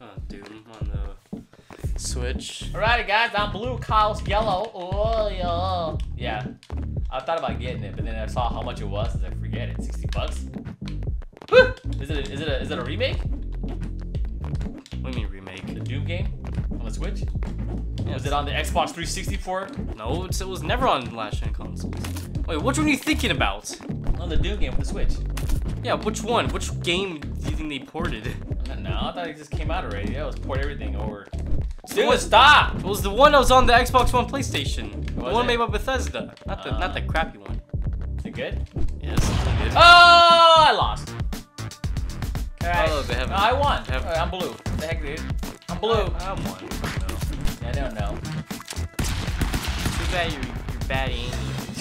uh, Doom on the Switch. Alrighty, guys, I'm blue, Kyle's yellow. Oh, yeah. Yeah. I thought about getting it, but then I saw how much it was. I was like, forget it. 60 bucks? Woo! Is it a, is it a, is it a remake? What do you mean remake? The Doom game? On the Switch? Yeah, Was it on the Xbox 360 for? No, it was never on last gen consoles. Wait, which one are you thinking about? On the Doom game for the Switch. Yeah, which one? Which game do you think they ported? No, I thought it just came out already. Yeah, it was port everything over. Dude, one- stop! It was the one that was on the Xbox One PlayStation. The one it? made by Bethesda. Not the not the Uh. crappy one. Is it good? Yes, did. Oh, I lost. Oh, they haven't- No, I won. they haven't- Alright, I'm blue. What the heck, dude? I'm blue. I, I won. No. I don't know. Too bad you're, you're bad aiming.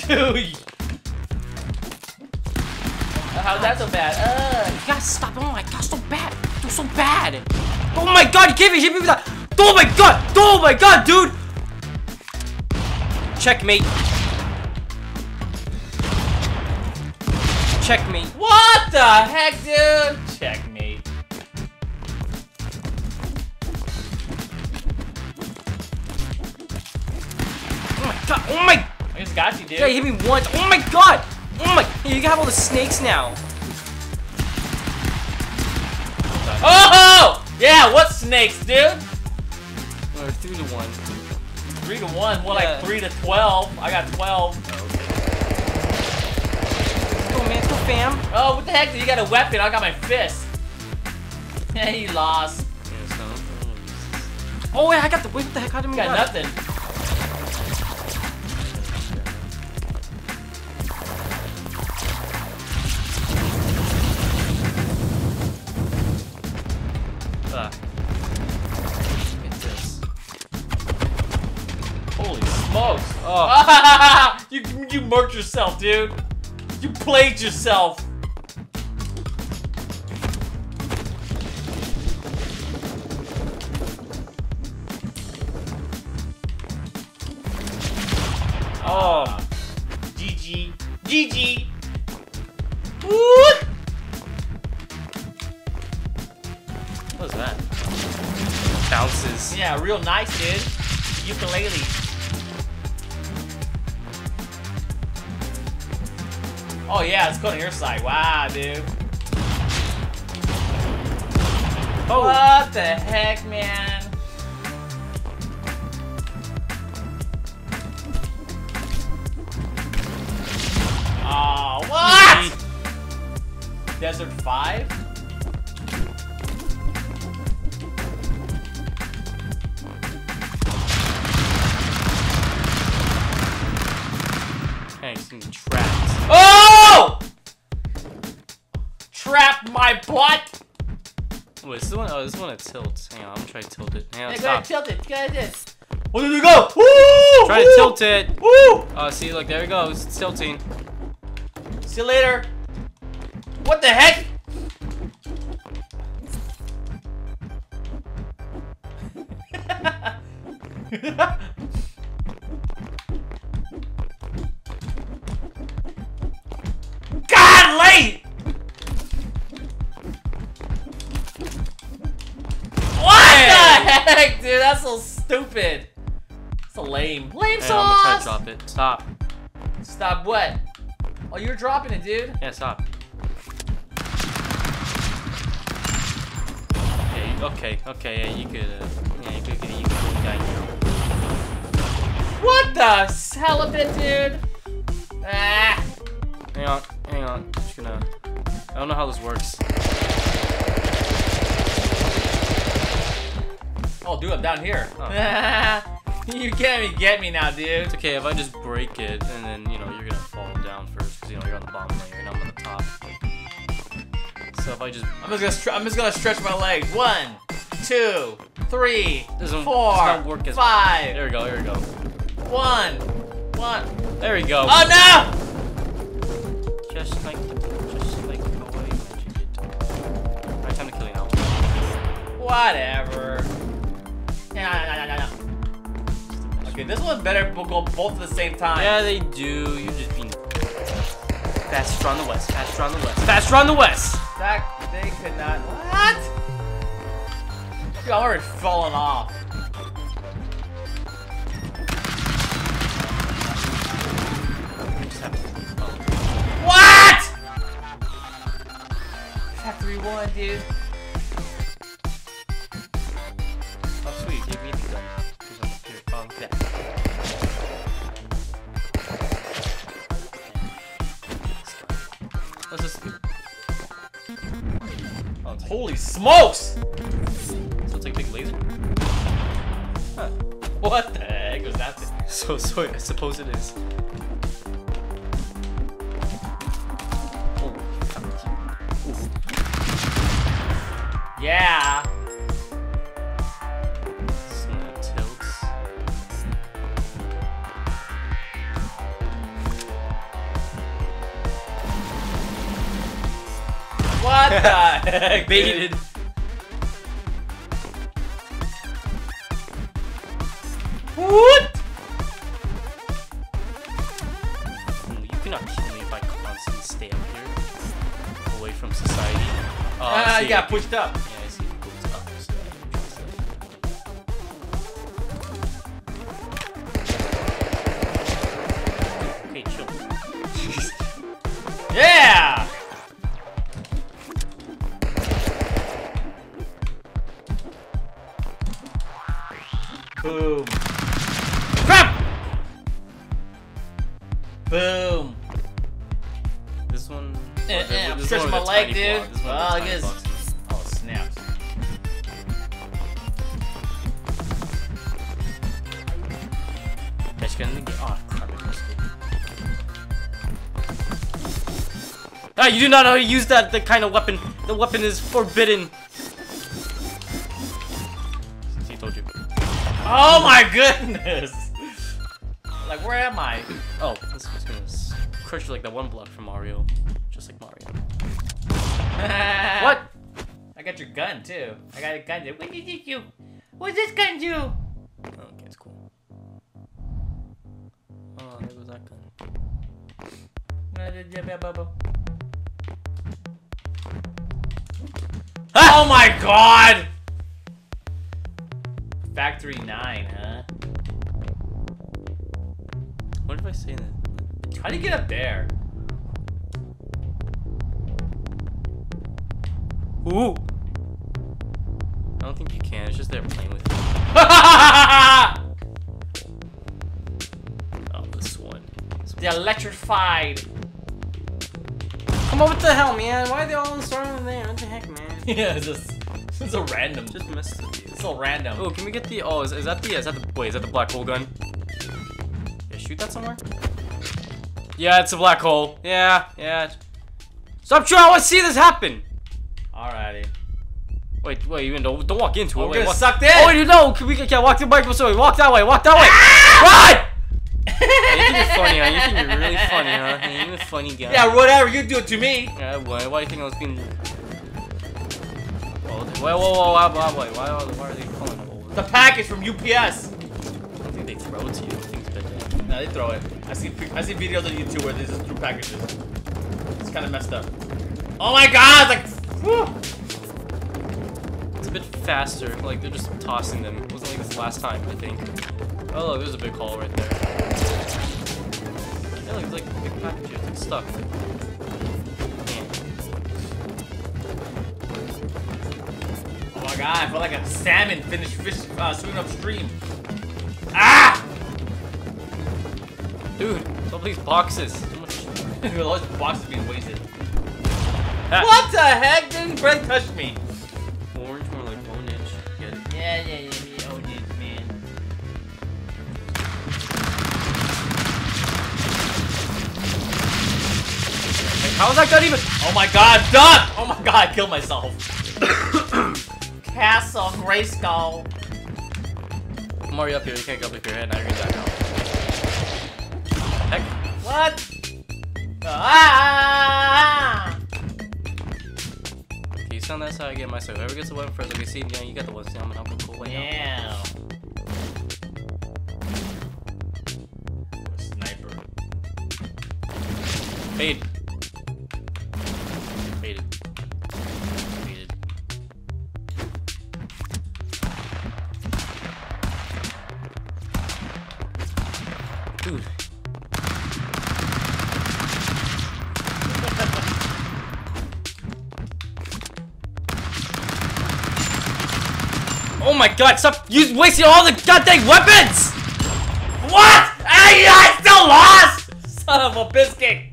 Dude. How's that so bad? Uh, You gotta stop. Oh my god, so bad. You're so bad. Oh my god, you can't even hit me with that. Oh my god. Oh my god, dude. Checkmate. Checkmate. what the heck, dude? Checkmate. God. Oh my. I just got you, dude. Yeah, you hit me once. Oh my god. Oh my. Yeah, you have all the snakes now. Oh! Yeah, what snakes, dude? Or three to one. Three to one, more Yeah. like three to twelve. I got twelve. Let's Go man, go fam. Oh, what the heck? You got a weapon. I got my fist. Yeah, he lost. Yeah, so. Oh wait, I got the. What the heck? How did we You got got nothing. Uh, Get this. Holy smokes. Oh. you, you murked yourself, dude. You played yourself. Oh. GG. GG. Woo! What was that? Bounces. Yeah, real nice, dude. Ukulele. Oh yeah, let's go to your side. Wow, dude. Oh. What the heck, man? Getting trapped. Oh! Trap my butt! Wait, this one. Oh, this one it tilts. Hang on, I'm gonna try to tilt it. Hang on, Yeah, stop. tilt it. Go ahead, this. Where did we go? Woo! Try to tilt it. Woo! Oh, see, look, there it goes. It's tilting. See you later. What the heck? dude? That's so stupid. It's So lame. Lame Hang on, I'm gonna try to drop it. Stop. Stop what? Oh, you're dropping it, dude. Yeah, stop. Okay, okay, okay. Yeah, you could. Uh, yeah, you could. You could. Yeah, What the hell of it, dude? Ah. hang on, hang on. I'm Just gonna. I don't know how this works. Oh, dude, I'm down here. you can't even get me now, dude. It's okay if I just break it and then you know you're gonna fall down first because you know you're on the bottom layer and I'm on the top. So if I just I'm just gonna str- I'm just gonna stretch my legs. One, two, three, four, does not work as- five. there we go, there we go, One, one. there we go. Oh no! Just like, just like Hawaii mentioned it. Alright, time to kill you now. Whatever. Okay, this one better bo- go both at the same time. Yeah, they do. You're just being faster on the west, faster on the west, faster on the west. That they could not. What? Dude, I'm already falling off. Just have to-. What? Factory one, dude. Oh, like, Holy smokes! so it's like a big laser? Huh. What the heck was that thing? So, so I suppose it is. Oh, Yeah. What the heck? Baited. What? You cannot kill me if I constantly stay up here, away from society. Oh, I Ah, see. you got pushed up. Yeah, Boom. Crap. Boom. This one. Eh, eh, I'm stretching my leg, dude. This one with Oh, the I guess. blocks. Oh, gun in the game. Oh, crap. Ah, you do not know how to use that the kind of weapon. The weapon is forbidden. Oh my goodness. Like, where am I? Oh, this is gonna crush like the one block from Mario, just like Mario. What? I got your gun too. I got a gun. too. What did you do? What does this gun do? Oh, okay, it's cool. Oh, there goes that gun. Oh my god! Factory 9, huh? What did I say that? How do you get up there? Ooh. I don't think you can. It's just they're playing with you. Oh, this one. This one. the electrified. Come on, what the hell, man? Why are they all starting there? What the heck, man? yeah, it's just it's a random. Just messed with you. It's so random. Oh, can we get the? Oh, is, is that the? Is that the? Wait, is that the black hole gun? Yeah, shoot that somewhere. Yeah, it's a black hole. Yeah, yeah. Stop trying. I want to see this happen. Alrighty. Wait, wait, even don't don't walk into it. We're Wait, walk- sucked in. Oh, you know, Can we can't walk the bike? Sorry, walk that way. Walk that way. Ah! Run! You think you're funny, huh? You think you're really funny, huh? You're a funny guy. yeah, whatever. You do it to me. Yeah, why? Why do you think I was being? Whoa, whoa, whoa, whoa, whoa, wait, why, are- why are they calling over? The package from UPS. I think they throw it to you. Things. No, they throw it. I see I see videos on YouTube where they just threw packages. It's kind of messed up. Oh my god! Like, whew. It's a bit faster. Like they're just tossing them. It wasn't like this last time, I think. Oh, look, there's a big hole right there. Yeah, look, it's like a big package. It's stuck. God! I feel like a salmon finished fish uh, swimming upstream. Ah! Dude, all these boxes. So much. With all these boxes being wasted. Ah, What the heck? Didn't break touch me? Orange, more like bone. Get it? Yeah, yeah, yeah, yeah. Oh, dude, man. Like, how is that gun even? Oh my god, duck! Oh my god, I killed myself. Castle Grayskull. I'm already up here. You can't go up with your head. Now you're gonna die now. Heck. What? Ah! Okay, you stand that side, I get my side. Whoever gets the weapon first, okay, see, yeah, you got the one. See, I'm gonna go away now. Yeah. Sniper. Fade. My god, stop you wasting all the goddamn weapons! What? Hey, I still lost! Son of a biscuit!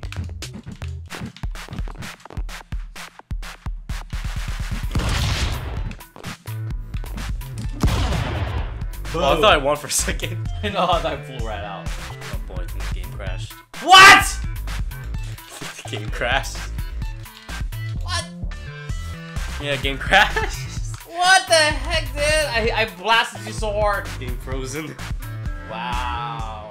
Oh, I thought I won for a second. I know how that flew right out. Oh boy, the game crashed. What? The game crashed. What? Yeah, game crashed. What the heck, dude? I, I blasted you so hard. game frozen. Wow.